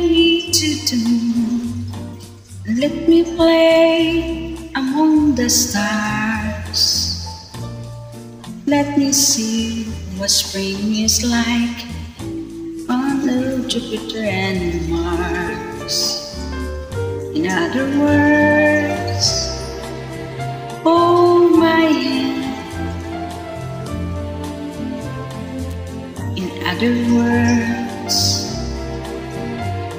me to do. Let me play among the stars. Let me see what spring is like on the Jupiter and Mars. In other words, hold my hand. In other words,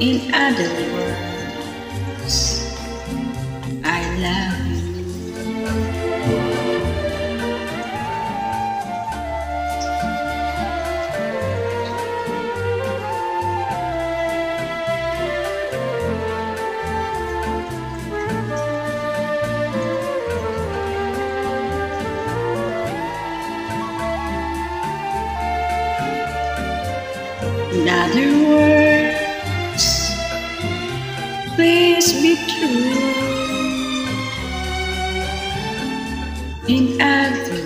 In other words, I love you. In other words, please be true. In other